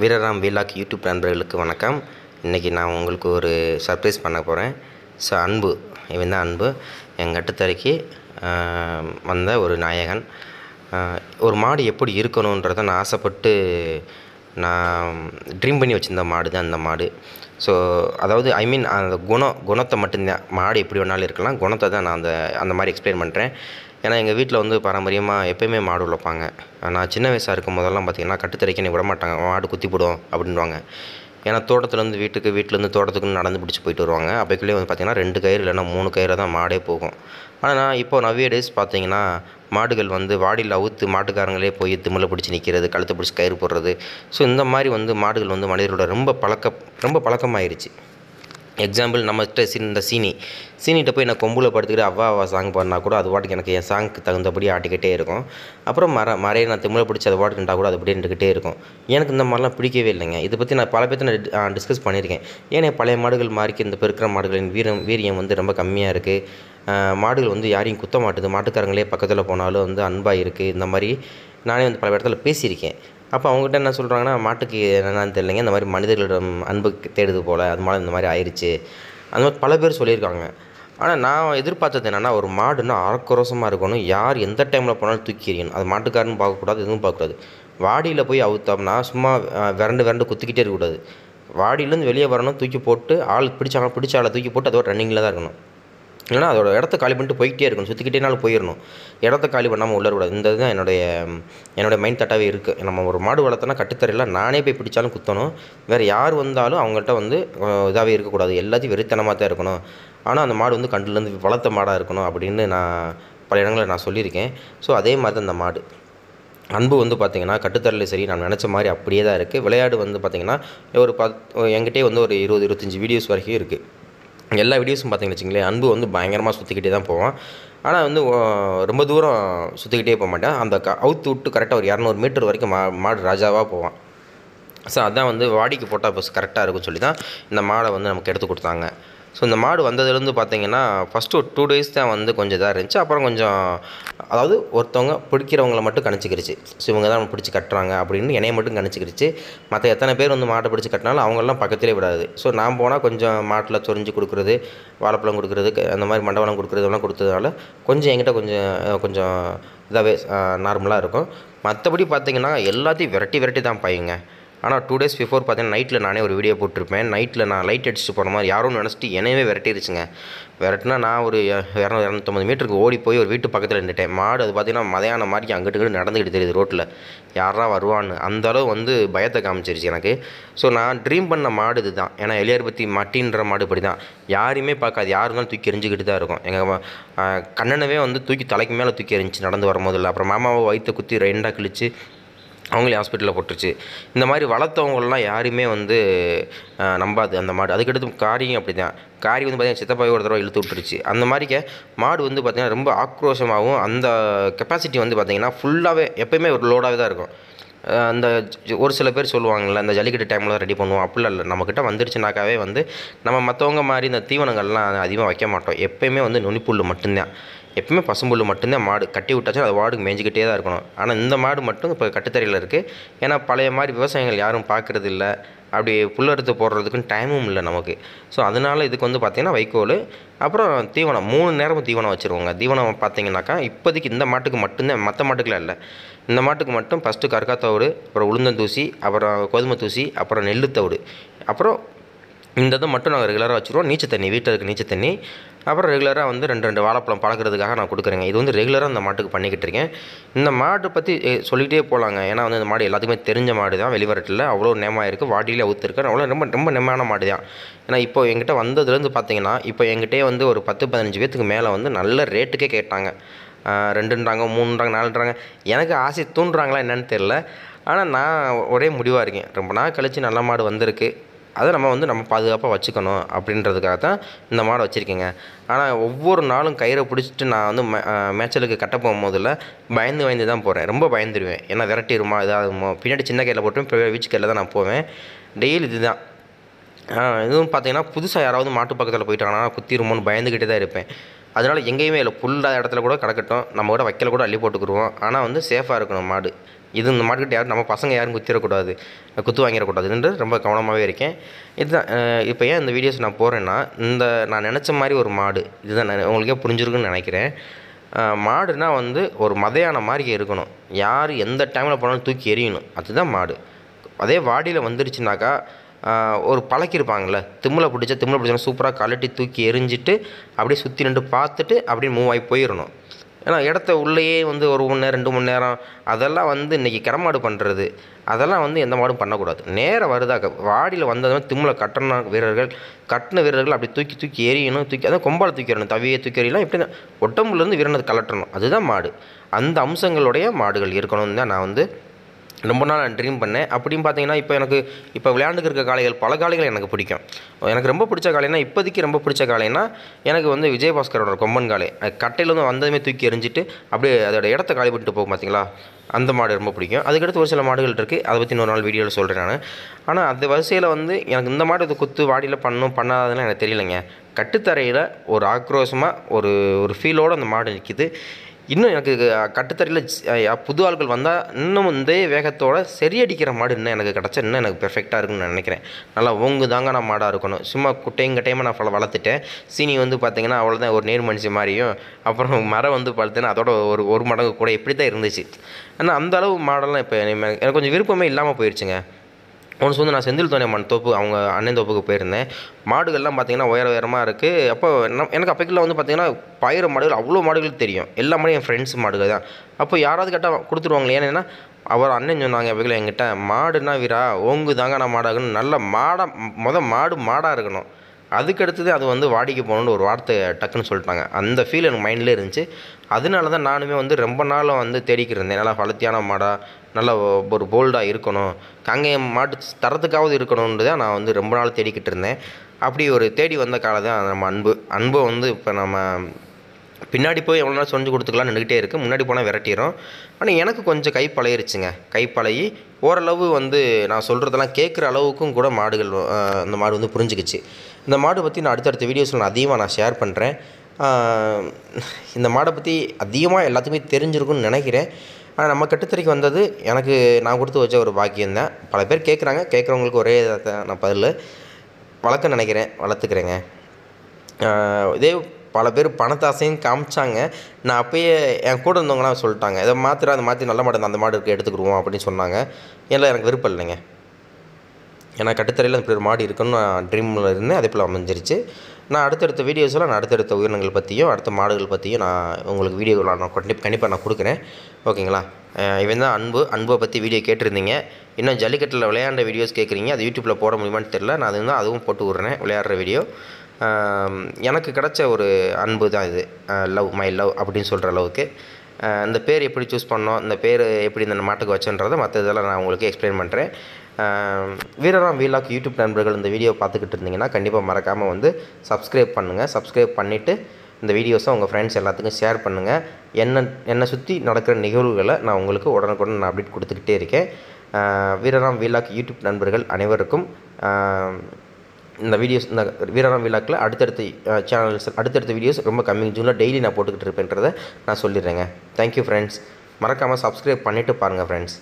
வீரராம் vlog YouTube நண்பர்களுக்கு வணக்கம். இன்றைக்கி நான் உங்களுக்கு ஒரு சர்ப்ரைஸ் பண்ண போகிறேன் ஸோ அன்பு இவன் தான் அன்பு. எங்கள் கட்டுத்தரைக்கு வந்த ஒரு நாயகன். ஒரு மாடு எப்படி இருக்கணுன்றதை நான் ஆசைப்பட்டு நான் ட்ரீம் பண்ணி வச்சுருந்த மாடு தான் அந்த மாடு. ஸோ அதாவது ஐ மீன் அந்த குணம் குணத்தை மட்டும்தான். மாடு எப்படி வேணாலும் இருக்கலாம். குணத்தை தான் நான் அந்த அந்த மாதிரி எக்ஸ்பிளைன் பண்ணுறேன் ஏன்னா எங்கள் வீட்டில் வந்து பாரம்பரியமாக எப்பயுமே மாடு வளர்ப்பாங்க. நான் சின்ன வயசாக இருக்கும் போதெல்லாம் பார்த்தீங்கன்னா கட்டுத்தரைக்கு விட மாட்டாங்க. மாடு குத்தி போடுவோம் அப்படின்வாங்க ஏன்னா தோட்டத்துலேருந்து வீட்டுக்கு வீட்டிலேருந்து தோட்டத்துக்கு நடந்து பிடிச்சி போயிட்டு வருவாங்க. அப்போக்குள்ளே வந்து பார்த்தீங்கன்னா ரெண்டு கயிறு இல்லைன்னா மூணு கயிறு தான் மாடே போகும். ஆனால் நான் இப்போ நவ்விய டேஸ் பார்த்தீங்கன்னா மாடுகள் வந்து வாடியில் அவுத்து மாட்டுக்காரங்களே போய் திமில பிடிச்சி நிற்கிறது கழுத்தை பிடிச்சி கயிறு போடுறது. ஸோ இந்த மாதிரி வந்து மாடுகள் வந்து மனிதர்களோட ரொம்ப பழக்க ரொம்ப பழக்கமாயிருச்சு. எக்ஸாம்பிள் நம்மகிட்ட சி இந்த சீனி. சீனிகிட்ட போய் நான் கொம்புல படுத்துக்கிட்டு அவ்வா அவ்வா சாங் பாடினா கூட அது பாட்டுக்கு எனக்கு என் சாங்க்கு தகுந்தபடி ஆட்டிக்கிட்டே இருக்கும். அப்புறம் மர மறைய நான் திமில பிடிச்சி அது பாட்டுக்கு கூட அது அப்படியே நின்றுக்கிட்டே இருக்கும். எனக்கு இந்த மாதிரிலாம் பிடிக்கவே இல்லைங்க. இதை பற்றி நான் பல பேர்த்த நான் டிஸ்கஸ் பண்ணியிருக்கேன். ஏன்னா பழைய மாடுகள் மாறிக்கு இந்த இப்போ இருக்கிற மாடுகளின் வீரம் வீரியம் வந்து ரொம்ப கம்மியாக இருக்குது மாடுகள் வந்து யாரையும் குத்த மாட்டுது. மாட்டுக்காரங்களே பக்கத்தில் போனாலும் வந்து அன்பாக இருக்குது இந்த மாதிரி நானே வந்து பல இடத்துல பேசியிருக்கேன். அப்போ அவங்ககிட்ட என்ன சொல்கிறாங்கன்னா மாட்டுக்கு என்னென்னு தெரியலைங்க. இந்த மாதிரி மனிதர்களிடம் அன்பு தேடுது போல். அது மாதிரி இந்த மாதிரி ஆயிடுச்சு அந்த மாதிரி பல பேர் சொல்லியிருக்காங்க. ஆனால் நான் எதிர்பார்த்தது என்னென்னா ஒரு மாடுன்னா ஆக்ரோஷமாக இருக்கணும். யார் எந்த டைமில் போனாலும் தூக்கி எறியணும். அது மாட்டுக்காரன்னு பார்க்கக்கூடாது எதுவும் பார்க்கக்கூடாது. வாடியில் போய் அவுத்தோம்னா சும்மா விரண்டு விரண்டு குத்திக்கிட்டே இருக்கக்கூடாது. வாடியிலேருந்து வெளியே வரணும் தூக்கி போட்டு ஆள் பிடிச்சாங்க பிடிச்ச ஆளை தூக்கி போட்டு அதோட ரன்னிங்கில் தான் இருக்கணும். இல்லைன்னா அதோட இடத்த காலி பண்ணிட்டு போய்கிட்டே இருக்கணும். சுற்றிக்கிட்டேனாலும் போயிடணும் இடத்த காலி பண்ணாமல் உள்ள கூடாது இந்த இதுதான் என்னுடைய என்னுடைய மைண்ட் தட்டாகவே இருக்குது நம்ம ஒரு மாடு வளர்த்தனா கட்டுத்தரையில் நானே போய் பிடிச்சாலும் குத்தணும். வேறு யார் வந்தாலும் அவங்கள்ட்ட வந்து இதாகவே இருக்கக்கூடாது. எல்லாத்தையும் வெறித்தனமாக தான் இருக்கணும். ஆனால் அந்த மாடு வந்து கண்டுலேருந்து வளர்த்த மாடாக இருக்கணும் அப்படின்னு நான் பல இடங்களில் நான் சொல்லியிருக்கேன். ஸோ அதே மாதிரி தான் அந்த மாடு. அன்பு வந்து பார்த்திங்கன்னா கட்டுத்தரல சரி நான் நினச்ச மாதிரி அப்படியே தான் இருக்குது விளையாடு வந்து பார்த்திங்கன்னா ஒரு பத் என்கிட்டே வந்து ஒரு இருபது இருபத்தஞ்சி வீடியோஸ் வரைக்கும் இருக்குது எல்லா வீடியோஸும் பார்த்தீங்கன்னு வச்சுங்களேன் அன்பு வந்து பயங்கரமாக சுற்றிக்கிட்டே தான் போவான். ஆனால் வந்து ரொம்ப தூரம் சுற்றிக்கிட்டே போக மாட்டேன். அந்த க அவுத்து விட்டு கரெக்டாக ஒரு இரநூறு மீட்டர் வரைக்கும் மா மாடு ராஜாவாக போவான். ஸோ அதான் வந்து வாடிக்கு போட்டால் பஸ் கரெக்டாக இருக்கும்னு சொல்லி தான் இந்த மாடை வந்து நமக்கு எடுத்து கொடுத்தாங்க. ஸோ இந்த மாடு வந்ததுலேருந்து பார்த்தீங்கன்னா ஃபஸ்ட்டு ஒரு டூ டேஸ் தான் வந்து கொஞ்சம் இதாக இருந்துச்சு. அப்புறம் கொஞ்சம் அதாவது ஒருத்தவங்க பிடிக்கிறவங்கள மட்டும் கணிச்சிக்கிருச்சு. ஸோ இவங்க தான் பிடிச்சி கட்டுறாங்க அப்படின்னு என்னையை மட்டும் கணிச்சிக்கிருச்சு. மற்ற எத்தனை பேர் வந்து மாட்டை பிடிச்சி கட்டினாலும் அவங்களாம் பக்கத்திலே விடாது. ஸோ நான் போனால் கொஞ்சம் மாட்டில் சொரிஞ்சு கொடுக்குறது வாழைப்பழம் கொடுக்குறது அந்த மாதிரி மண்டபலம் கொடுக்குறது எல்லாம் கொடுத்ததுனால கொஞ்சம் என்கிட்ட கொஞ்சம் கொஞ்சம் இதாகவே நார்மலாக இருக்கும். மற்றபடி பார்த்திங்கன்னா எல்லாத்தையும் விரட்டி விரட்டி தான் பாயுங்க. ஆனால் டூ டேஸ் பிஃபோர் பார்த்தீங்கன்னா நைட்டில் நானே ஒரு வீடியோ போட்டிருப்பேன். நைட்டில் நான் லைட் அடிச்சுட்டு போன மாதிரி யாரும் நினச்சிட்டு என்னவே விரட்டிடுச்சுங்க விரட்டினா நான் ஒரு இரநூறு இரநூத்தம்பது மீட்டருக்கு ஓடி போய் ஒரு வீட்டு பக்கத்தில் நின்றுட்டேன் மாடு அது பார்த்தீங்கன்னா மதையான மாதிரி அங்கிட்டு இங்கிட்டு நடந்துக்கிட்டு தெரியுது ரோட்டில் யாரா வருவான்னு. அந்த அளவு வந்து பயத்தை காமிச்சிருச்சு எனக்கு. ஸோ நான் ட்ரீம் பண்ண மாடு இது தான் ஏன்னா எளியார் பற்றி மட்டின்ற மாடு இப்படி தான் யாரையுமே பார்க்காது. யார் இருந்தாலும் தூக்கி எரிஞ்சுக்கிட்டு தான் இருக்கும். எங்கள் கண்ணனவே வந்து தூக்கி தலைக்கு மேலே தூக்கி எரிஞ்சு நடந்து வரும்போதில்லை அப்புறம் மாமாவை வயிற்று குத்தி ரெண்டாக கிழிச்சு அவங்களே ஹாஸ்பிட்டலில் போட்டுருச்சு. இந்த மாதிரி வளர்த்தவங்களாம் யாருமே வந்து நம்பாது அந்த மாடு. அதுக்கடுத்து காரியும் அப்படி தான் காரி வந்து பார்த்தீங்கன்னா சித்தப்பாவே ஒரு தடவை இழுத்து விட்டுருச்சு. அந்த மாதிரிக்க மாடு வந்து பார்த்திங்கன்னா ரொம்ப ஆக்ரோஷமாகவும் அந்த கெப்பாசிட்டி வந்து பார்த்திங்கன்னா ஃபுல்லாகவே எப்பயுமே ஒரு லோடாகவே தான் இருக்கும். அந்த ஒரு சில பேர் சொல்லுவாங்கள்ல இந்த ஜல்லிக்கட்டு டைமில் தான் ரெடி பண்ணுவோம். அப்படிலாம் இல்லை. நம்மக்கிட்ட வந்துருச்சுனாக்காவே வந்து நம்ம மற்றவங்க மாதிரி இந்த தீவனங்கள்லாம் அதிகமாக வைக்க மாட்டோம். எப்போயுமே வந்து நுனிப்புல் மட்டும்தான். எப்பவுமே பசும்புல் மட்டும்தான் மாடு கட்டி விட்டாச்சும் அது வாடுக்கு மேய்ஞ்சிக்கிட்டே தான் இருக்கணும். ஆனால் இந்த மாடு மட்டும் இப்போ கட்டுத்தரையில் இருக்குது ஏன்னா பழைய மாதிரி விவசாயிகள் யாரும் பார்க்குறது இல்லை. அப்படி புல்லறுத்து போடுறதுக்குன்னு டைமும் இல்லை நமக்கு. ஸோ அதனால இதுக்கு வந்து பார்த்திங்கன்னா வைக்கோல் அப்புறம் தீவனம். மூணு நேரமும் தீவனம் வச்சுருவோங்க. தீவனம் பார்த்தீங்கன்னாக்கா இப்போதைக்கு இந்த மாட்டுக்கு மட்டும்தான் மற்ற மாட்டுக்கெலாம் இல்லை. இந்த மாட்டுக்கு மட்டும் ஃபஸ்ட்டு கற்காத்தோடு அப்புறம் உளுந்தந்தூசி அப்புறம் கோதுமை தூசி அப்புறம் நெல்லு தவிடு. அப்புறம் இந்த இதை மட்டும் நாங்கள் ரெகுலராக வச்சுருவோம். நீச்சல் தண்ணி வீட்டில் இருக்க நீச்சல் தண்ணி. அப்புறம் ரெகுலராக வந்து ரெண்டு ரெண்டு வாழைப்பழம் பழக்கிறதுக்காக நான் கொடுக்குறேங்க. இது வந்து ரெகுலராக இந்த மாட்டுக்கு பண்ணிக்கிட்டு இருக்கேன். இந்த மாட்டை பற்றி சொல்லிகிட்டே போகலாங்க ஏன்னா வந்து இந்த மாடு எல்லாத்துக்குமே தெரிஞ்ச மாடு தான். வெளிவரட்டில் அவ்வளோ நேமாக இருக்குது வாடியில் அவுத்துருக்கு அவ்வளோ ரொம்ப ரொம்ப நெம்மான மாடு தான். ஏன்னா இப்போ எங்கிட்ட வந்ததுலேருந்து பார்த்தீங்கன்னா இப்போ எங்கிட்டே வந்து ஒரு பத்து பதினஞ்சு பேத்துக்கு மேலே வந்து நல்ல ரேட்டுக்கே கேட்டாங்க. ரெண்டுன்றாங்க மூணுன்றாங்க நாலுன்றாங்க. எனக்கு ஆசை தூண்டுறாங்களா என்னன்னு தெரில ஆனால் நான் ஒரே முடிவாக இருக்கேன். ரொம்ப நாள் கழித்து நல்ல மாடு வந்திருக்கு. அதை நம்ம வந்து நம்ம பாதுகாப்பாக வச்சுக்கணும் அப்படின்றதுக்காக தான் இந்த மாடை வச்சுருக்கேங்க. ஆனால் ஒவ்வொரு நாளும் கயிறை பிடிச்சிட்டு நான் வந்து மே- மேய்ச்சலுக்கு கட்ட போகும்போதில் பயந்து பயந்து தான் போகிறேன் ரொம்ப பயந்துடுவேன் ஏன்னா விரட்டிடுமா இதாகுமோ? பின்னாடி சின்ன கையில் போட்டு வீச்சு கையில் தான் நான் போவேன். டெய்லி இதுதான். தான் இதுவும் பார்த்தீங்கன்னா புதுசாக யாராவது மாட்டு பக்கத்தில் போயிட்டாங்கன்னா குத்திருமோன்னு பயந்துக்கிட்டே தான் இருப்பேன். அதனால் எங்கேயுமே இல்லை புல்லாத இடத்துல கூட கிடக்கட்டும். நம்ம கூட வைக்கல கூட அள்ளி போட்டுக்குருவோம். ஆனால் வந்து சேஃபாக இருக்கணும் மாடு. இது இந்த மாட்டுக்கிட்ட யாரும் நம்ம பசங்க யாரும் குத்திடக்கூடாது குத்து வாங்கிடக்கூடாதுன்னு ரொம்ப கவனமாகவே இருக்கேன். இதுதான் இப்போ ஏன் இந்த வீடியோஸ் நான் போகிறேன்னா இந்த நான் நினச்ச மாதிரி ஒரு மாடு. இதுதான் நான் உங்களுக்கே புரிஞ்சிருக்குன்னு நினைக்கிறேன். மாடுனா வந்து ஒரு மதையான மாதிரி இருக்கணும். யார் எந்த டைமில் போனாலும் தூக்கி எறியணும். அதுதான் மாடு. அதே வாடியில் வந்துருச்சுனாக்கா ஒரு பழக்கிருப்பாங்கள்ல திம்மில் பிடிச்ச திம்மில் பிடிச்சா சூப்பராக கழட்டி தூக்கி எரிஞ்சிட்டு அப்படியே சுற்றி நின்று பார்த்துட்டு அப்படியே மூவ் ஆகி போயிடணும் ஏன்னா இடத்த உள்ளேயே வந்து ஒரு மணி நேரம் ரெண்டு மணி நேரம் அதெல்லாம் வந்து இன்றைக்கி கிடமாடு பண்ணுறது அதெல்லாம் வந்து எந்த மாடும் பண்ணக்கூடாது. நேராக வருதாக்க வாடியில் வந்ததுமே திம்மில் கட்டண வீரர்கள் கட்டின வீரர்கள் அப்படி தூக்கி தூக்கி எறியணும் தூக்கி அதான் கொம்பால் தூக்கி எறணும் தவியை தூக்கி எறியலாம் இப்படி தான். உடம்புலேருந்து வீரனை கலட்டணும் அதுதான் மாடு. அந்த அம்சங்களுடைய மாடுகள் இருக்கணும்னு தான் நான் வந்து ரொம்ப நாள் நான் ட்ரீம் பண்ணேன். அப்படின்னு பார்த்தீங்கன்னா இப்போ எனக்கு இப்போ விளையாண்டுக்கு இருக்க காளைகள் பல காளைகள் எனக்கு பிடிக்கும். எனக்கு ரொம்ப பிடிச்ச காளைனா இப்போதைக்கு ரொம்ப பிடிச்ச காளைனா எனக்கு வந்து விஜயபாஸ்கரோட கொம்பன் காளை. கட்டையில் வந்து வந்ததுமே தூக்கி எறிஞ்சிட்டு அப்படியே அதோட இடத்த காலி பண்ணிட்டு போகும் பார்த்தீங்களா? அந்த மாடு ரொம்ப பிடிக்கும். அதுக்கடுத்து ஒரு சில மாடுகள் இருக்குது அதை பற்றி இன்னொரு நாள் வீடியோவில் சொல்கிறேன் நான். ஆனால் அந்த வரிசையில் வந்து எனக்கு இந்த மாடு இது குத்து வாடியில் பண்ணும் பண்ணாததுலாம் எனக்கு தெரியலைங்க. கட்டுத்தரையில் ஒரு ஆக்ரோஷமாக ஒரு ஒரு ஃபீலோடு அந்த மாடு நிற்கிது இன்னும் எனக்கு கட்டுத்தறியில் புது ஆள்கள் வந்தால் இன்னும் வந்து வேகத்தோட சரியடிக்கிற மாடு இன்னும் எனக்கு கிடச்சா இன்னும் எனக்கு பெர்ஃபெக்டாக இருக்குன்னு நான் நினைக்கிறேன். நல்லா ஒங்கு தாங்க நான் மாடாக இருக்கணும். சும்மா குட்டையும் கட்டையுமா நான் வளர்த்துட்டேன். சீனி வந்து பார்த்தீங்கன்னா அவ்வளோதான் ஒரு நேர் மனுஷன் மாதிரியும் அப்புறம் மரம் வந்து பார்த்தீங்கன்னா அதோட ஒரு ஒரு மடங்கு கூட இப்படி தான் இருந்துச்சு. ஆனால் அந்த அளவு மாடெல்லாம் இப்போ எனக்கு கொஞ்சம் விருப்பமே இல்லாமல் போயிடுச்சுங்க ஒன்று வந்து நான் செந்தில் தோணியம்மன் தோப்பு அவங்க அண்ணன் தோப்புக்கு போயிருந்தேன். மாடுகள்லாம் பார்த்திங்கன்னா உயர உயரமாக இருக்குது அப்போ எனக்கு அப்பைக்குள்ள வந்து பார்த்திங்கன்னா பயிர மாடுகள் அவ்வளோ மாடுகள் தெரியும். எல்லா மாடும் என் ஃப்ரெண்ட்ஸ் மாடுகள் தான். அப்போ யாராவது கேட்டால் கொடுத்துருவாங்களே ஏன்னா அவர் அண்ணன் சொன்னாங்க அப்பைக்குள்ள என்கிட்ட மாடுனா வீரா ஓங்கு தாங்க நான் மாடாகணும். நல்ல மாடாக மொதல் மாடு மாடாக இருக்கணும். அதுக்கடுத்தது அது வந்து வாடிக்கை போகணுன்னு ஒரு வார்த்தை டக்குன்னு சொல்லிட்டாங்க. அந்த ஃபீல் எனக்கு மைண்டில் இருந்துச்சு. அதனால தான் நானுமே வந்து ரொம்ப நாளாக வந்து தேடிக்கிட்டு இருந்தேன். நல்லா வளர்த்தியான மாடாக நல்ல ஒரு போல்டாக இருக்கணும். காங்கேயம் மாட்டு தரத்துக்காவது இருக்கணும்னு தான் நான் வந்து ரொம்ப நாள் தேடிக்கிட்டு இருந்தேன். அப்படி ஒரு தேடி வந்த காலம் தான் நம்ம அன்பு. அன்பை வந்து இப்போ நம்ம பின்னாடி போய் எவ்வளோ நாள் செஞ்சு கொடுத்துக்கலாம்னு நின்றுக்கிட்டே இருக்குது முன்னாடி போனால் விரட்டிடும் ஆனால் எனக்கு கொஞ்சம் கை பழையிருச்சுங்க கை பழகி ஓரளவு வந்து நான் சொல்கிறதெல்லாம் கேட்குற அளவுக்கும் கூட மாடுகள் அந்த மாடு வந்து புரிஞ்சுக்கிச்சு. இந்த மாடு பற்றி நான் அடுத்தடுத்த வீடியோஸில் நான் அதிகமாக நான் ஷேர் பண்ணுறேன் இந்த மாடை பற்றி அதிகமாக எல்லாத்துக்குமே தெரிஞ்சிருக்குன்னு நினைக்கிறேன். ஆனால் நம்ம கட்டுத்தறிக்கு வந்தது எனக்கு நான் கொடுத்து வச்ச ஒரு பாக்கியம் தான் பல பேர் கேட்குறாங்க கேட்குறவங்களுக்கு ஒரே இதாக தான் நான் பதில். வளர்க்க நினைக்கிறேன். வளர்த்துக்கிறேங்க. இதே பல பேர் பணத்தாசையும் காமிச்சாங்க. நான் அப்போயே என் கூட இருந்தவங்களாம் சொல்லிட்டாங்க. இதை மாத்திர அந்த மாற்றி நல்ல மாடு அந்த மாடு இருக்குது எடுத்துக்கிடுவோம் அப்படின்னு சொன்னாங்க. ஏன்னா எனக்கு விருப்பம் இல்லைங்க. ஏன்னா கட்டுத்தரையில் இப்படி ஒரு மாடு இருக்குன்னு நான் ட்ரீமில் இருந்தேன். அதே போல் அமைஞ்சிருச்சு. நான் அடுத்தடுத்த வீடியோஸில் நான் அடுத்தடுத்த உயிரினங்கள் பற்றியும் அடுத்த மாடுகள் பற்றியும் நான் உங்களுக்கு வீடியோவில் நான் கண்டிப்பாக கண்டிப்பாக நான் கொடுக்குறேன். ஓகேங்களா? இவன் தான் அன்பு. அன்பை பற்றி வீடியோ கேட்டிருந்தீங்க. இன்னும் ஜல்லிக்கட்டில் விளையாண்ட வீடியோஸ் கேட்குறீங்க அது யூடியூப்பில் போட முடியுமான்னு தெரில நான் அது வந்து அதுவும் போட்டு விட்றேன் விளையாடுற வீடியோ எனக்கு கிடச்ச ஒரு அன்பு தான் இது. லவ் மை லவ் அப்படின்னு சொல்கிற அளவுக்கு. இந்த பேர் எப்படி சூஸ் பண்ணோம் இந்த பேர் எப்படி இந்த மாட்டுக்கு வச்சோன்றதை மற்ற இதெல்லாம் நான் உங்களுக்கு எக்ஸ்பிளைன் பண்ணுறேன் வீரராம் வீலாக் யூடியூப் நண்பர்கள் இந்த வீடியோ பார்த்துக்கிட்டு இருந்தீங்கன்னா கண்டிப்பாக மறக்காமல் வந்து சப்ஸ்கிரைப் பண்ணுங்கள் சப்ஸ்கிரைப் பண்ணிவிட்டு இந்த வீடியோஸை உங்கள் ஃப்ரெண்ட்ஸ் எல்லாத்துக்கும் ஷேர் பண்ணுங்கள் என்ன என்னை சுற்றி நடக்கிற நிகழ்வுகளை நான் உங்களுக்கு உடனுக்குடன் நான் அப்டேட் கொடுத்துக்கிட்டே இருக்கேன். வீரராம் வீலாக் யூடியூப் நண்பர்கள் அனைவருக்கும் இந்த வீடியோஸ் இந்த வீரராம் விழாக்கில் அடுத்தடுத்த சேனல்ஸ் அடுத்தடுத்த வீடியோஸ் ரொம்ப கம்மிங் ஜூனில் டெய்லி நான் போட்டுக்கிட்டு இருப்பேன்றதை நான் சொல்லிடுறேங்க. தேங்க்யூ ஃப்ரெண்ட்ஸ் மறக்காமல் சப்ஸ்கிரைப் பண்ணிவிட்டு பாருங்கள் ஃப்ரெண்ட்ஸ்